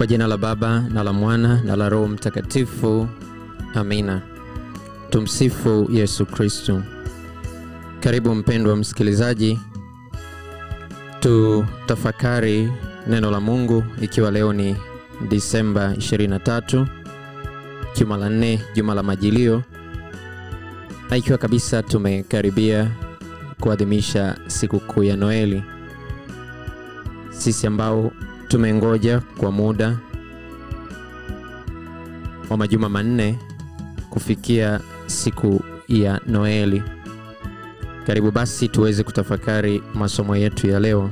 Kwa jina la Baba na la Mwana na la Roho Mtakatifu, amina. Tumsifu Yesu Kristu. Karibu mpendwa msikilizaji, tutafakari neno la Mungu, ikiwa leo ni Disemba 23, juma la nne, juma la Majilio, na ikiwa kabisa tumekaribia kuadhimisha sikukuu ya Noeli, sisi ambao tumengoja kwa muda wa majuma manne kufikia siku ya Noeli. Karibu basi tuweze kutafakari masomo yetu ya leo.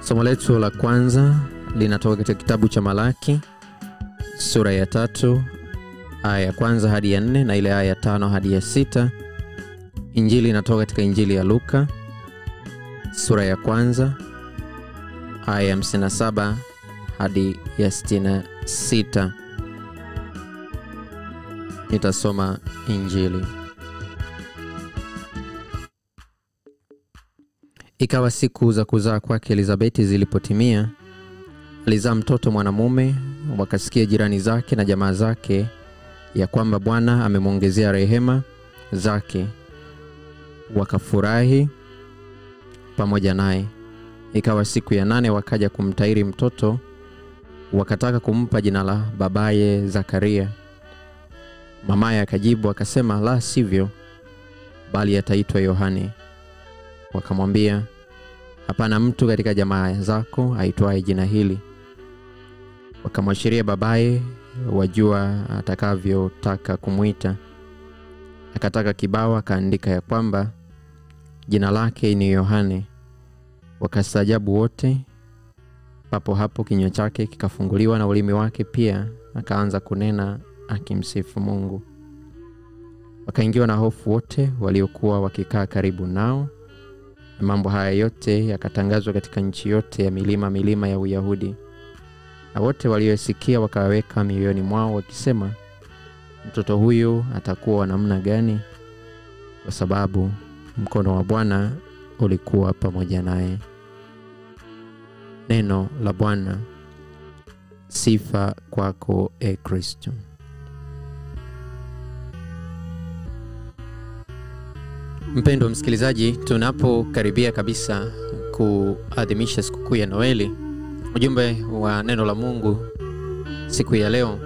Somo letu la kwanza linatoka katika kitabu cha Malaki sura ya tatu aya ya kwanza hadi ya nne na ile aya ya tano hadi ya sita. Injili inatoka katika Injili ya Luka sura ya kwanza aya ya 57 hadi ya 66. Nitasoma Injili. Ikawa siku za kuzaa kwake Elizabeti zilipotimia, alizaa mtoto mwanamume. Wakasikia jirani zake na jamaa zake ya kwamba Bwana amemwongezea rehema zake, wakafurahi pamoja naye. Ikawa siku ya nane, wakaja kumtairi mtoto, wakataka kumpa jina la babaye Zakaria. Mamaye akajibu akasema, la sivyo, bali ataitwa Yohane. Wakamwambia, hapana mtu katika jamaa zako aitwaye jina hili. Wakamwashiria babaye, wajua atakavyotaka kumwita. Akataka kibao, akaandika ya kwamba jina lake ni Yohane. Wakastaajabu wote. Papo hapo kinywa chake kikafunguliwa na ulimi wake pia akaanza kunena akimsifu Mungu. Wakaingiwa na hofu wote waliokuwa wakikaa karibu nao. Na mambo haya yote yakatangazwa katika nchi yote ya milima milima ya Uyahudi. Na wote waliosikia wakaweka mioyoni mwao wakisema, mtoto huyu atakuwa wa namna gani? Kwa sababu mkono wa Bwana ulikuwa pamoja naye. Neno la Bwana. Sifa kwako e Kristo. Mpendwa msikilizaji, tunapokaribia kabisa kuadhimisha sikukuu ya Noeli, ujumbe wa neno la Mungu siku ya leo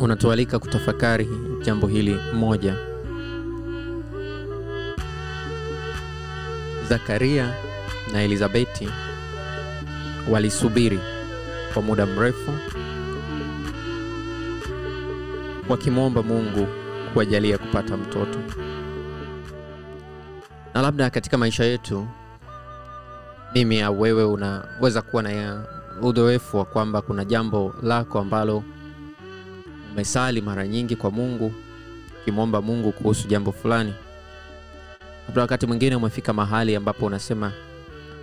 unatualika kutafakari jambo hili moja. Zakaria na Elizabeti walisubiri kwa muda mrefu wakimwomba Mungu kuwajalia kupata mtoto. Na labda katika maisha yetu, mimi au wewe, unaweza kuwa na udhoefu wa kwamba kuna jambo lako ambalo umesali mara nyingi kwa Mungu ukimwomba Mungu kuhusu jambo fulani. Labda wakati mwingine umefika mahali ambapo unasema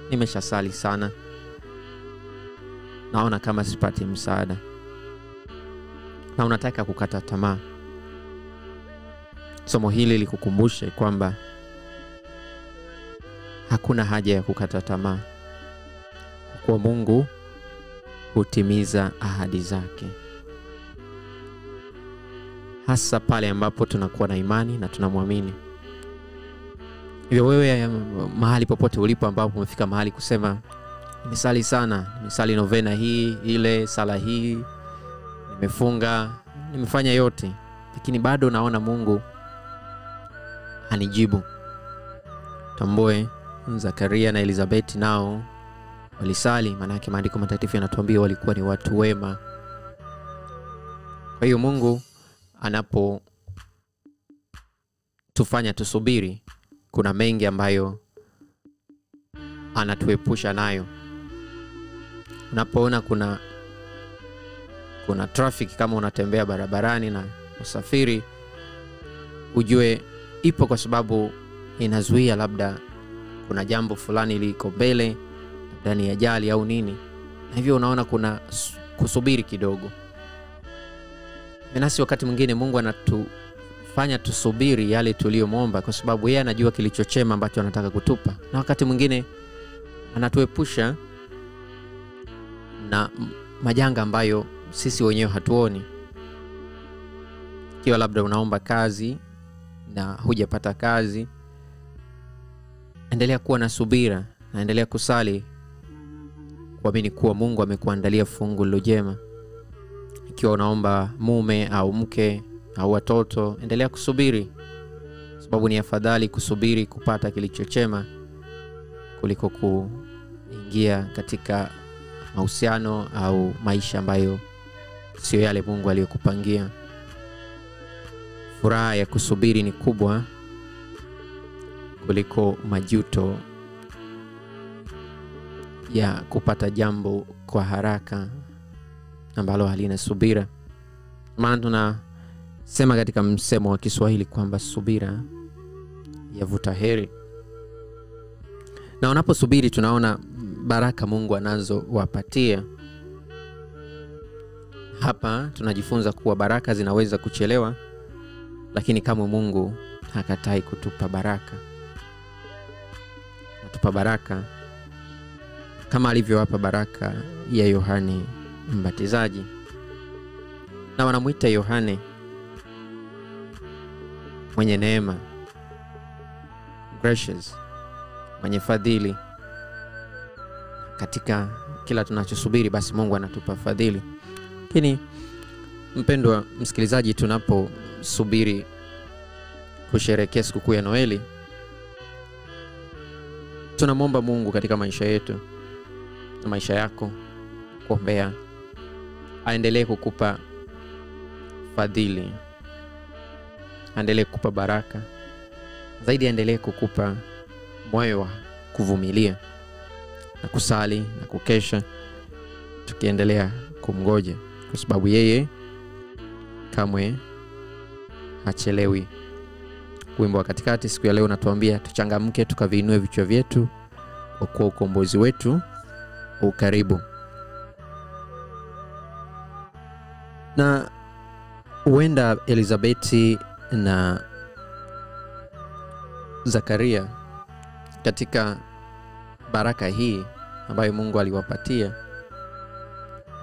nimeshasali sana, naona kama sipati msaada, na unataka kukata tamaa. Somo hili likukumbushe kwamba hakuna haja ya kukata tamaa, kwa Mungu hutimiza ahadi zake, hasa pale ambapo tunakuwa na imani na tunamwamini. Hivyo wewe, mahali popote ulipo, ambapo umefika mahali kusema nimesali sana, nimesali novena hii ile, sala hii, nimefunga, nimefanya yote, lakini bado naona Mungu anijibu tambue Zakaria na Elizabeti nao walisali, maanake maandiko matakatifu yanatuambia walikuwa ni watu wema. Kwa hiyo Mungu anapotufanya tusubiri, kuna mengi ambayo anatuepusha nayo. Unapoona kuna kuna traffic kama unatembea barabarani na usafiri, ujue ipo kwa sababu inazuia labda kuna jambo fulani liko mbele, labda ni ajali au nini, na hivyo unaona kuna kusubiri kidogo. Nasi wakati mwingine Mungu anatufanya tusubiri yale tuliyomwomba, kwa sababu yeye anajua kilichochema ambacho anataka kutupa, na wakati mwingine anatuepusha na majanga ambayo sisi wenyewe hatuoni. Ikiwa labda unaomba kazi na hujapata kazi endelea kuwa na subira naendelea kusali kuamini kuwa mungu amekuandalia fungu lilojema ikiwa unaomba mume au mke au watoto endelea kusubiri. Sababu ni afadhali kusubiri kupata kilichochema kuliko kuingia katika mahusiano au maisha ambayo sio yale mungu aliyokupangia. Furaha ya kusubiri ni kubwa kuliko majuto ya kupata jambo kwa haraka ambalo halina subira. Maana tunasema katika msemo wa kiswahili kwamba subira yavuta heri. Na unaposubiri tunaona baraka mungu anazowapatia. Hapa tunajifunza kuwa baraka zinaweza kuchelewa lakini kamwe mungu hakatai kutupa baraka. Natupa baraka kama alivyowapa baraka ya yohane mbatizaji. Na wanamwita yohane mwenye neema gracious mwenye fadhili katika kila tunachosubiri basi mungu anatupa fadhili. Lakini mpendwa msikilizaji tunaposubiri kusherekea sikukuu ya noeli tunamwomba mungu katika maisha yetu na maisha yako kuombea aendelee kukupa fadhili aendelee kukupa baraka zaidi aendelee kukupa moyo wa kuvumilia na kusali na kukesha tukiendelea kumgoja kwa sababu yeye kamwe hachelewi. Wimbo wa katikati siku ya leo unatuambia tuchangamke tukaviinue vichwa vyetu kwa kuwa ukombozi wetu ukaribu na huenda elizabeti na zakaria katika baraka hii ambayo mungu aliwapatia.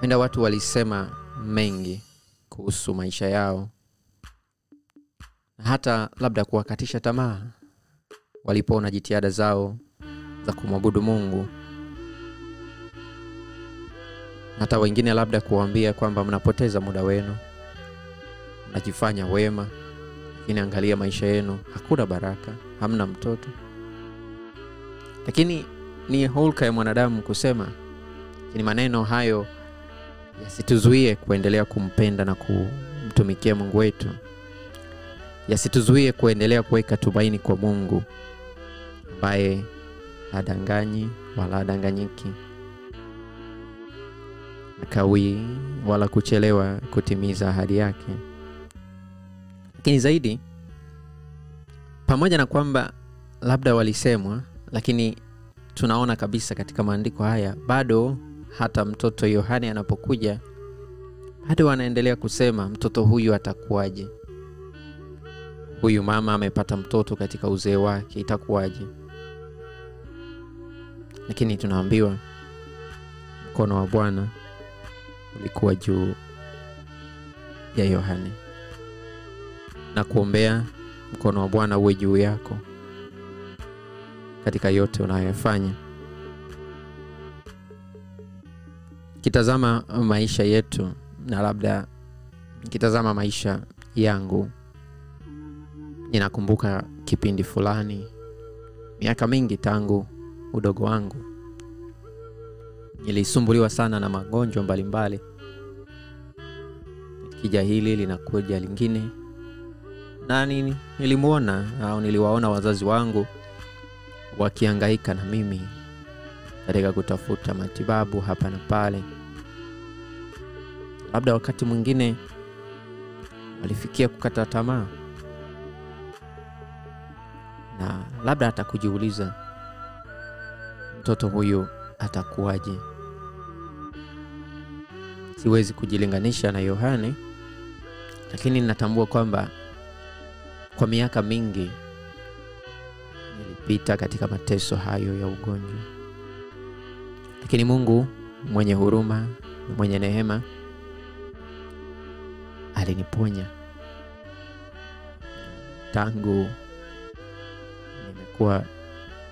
Enda watu walisema mengi kuhusu maisha yao. Na hata labda kuwakatisha tamaa walipoona jitihada zao za kumwabudu mungu. Hata wengine labda kuwaambia kwamba mnapoteza muda wenu mnajifanya wema lakini angalia maisha yenu hakuna baraka hamna mtoto. Lakini ni hulka ya mwanadamu kusema lakini maneno hayo yasituzuie kuendelea kumpenda na kumtumikia mungu wetu. Yasituzuie kuendelea kuweka tumaini kwa mungu ambaye hadanganyi wala adanganyiki akawii wala kuchelewa kutimiza ahadi yake. Lakini zaidi pamoja na kwamba labda walisemwa lakini tunaona kabisa katika maandiko haya bado hata mtoto yohane anapokuja bado wanaendelea kusema mtoto huyu atakuwaje? Huyu mama amepata mtoto katika uzee wake itakuwaje? Lakini tunaambiwa mkono wa bwana ulikuwa juu ya yohane. Na kuombea mkono wa bwana uwe juu yako katika yote unayoyafanya. Kitazama maisha yetu na labda kitazama maisha yangu. Ninakumbuka kipindi fulani miaka mingi tangu udogo wangu. Nilisumbuliwa sana na magonjwa mbalimbali. Kija hili linakuja lingine. Na nini? Nilimwona au niliwaona wazazi wangu wakiangaika na mimi katika kutafuta matibabu hapa na pale. Labda wakati mwingine walifikia kukata tamaa na labda hata kujiuliza mtoto huyu atakuwaje? Siwezi kujilinganisha na yohane lakini natambua kwamba kwa miaka mingi nilipita katika mateso hayo ya ugonjwa lakini mungu mwenye huruma, mwenye neema, aliniponya tangu nimekuwa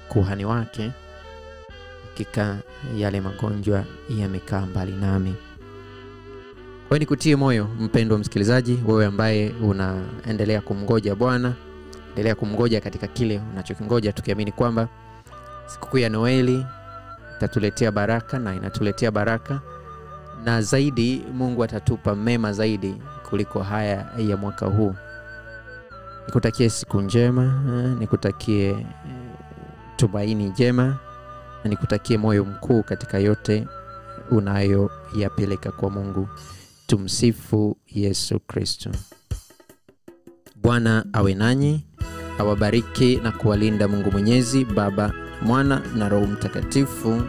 kuhani wake. Hakika yale magonjwa yamekaa mbali nami. Kwa hiyo nikutie moyo mpendwa msikilizaji, wewe ambaye unaendelea kumngoja Bwana, endelea kumngoja katika kile unachokingoja, tukiamini kwamba sikukuu ya Noeli itatuletea baraka na inatuletea baraka, na zaidi Mungu atatupa mema zaidi kuliko haya ya mwaka huu. Nikutakie siku njema, nikutakie tumaini njema na nikutakie moyo mkuu katika yote unayoyapeleka kwa Mungu. Tumsifu Yesu Kristo. Bwana awe nanyi, awabariki na kuwalinda Mungu Mwenyezi, Baba, Mwana na Roho Mtakatifu.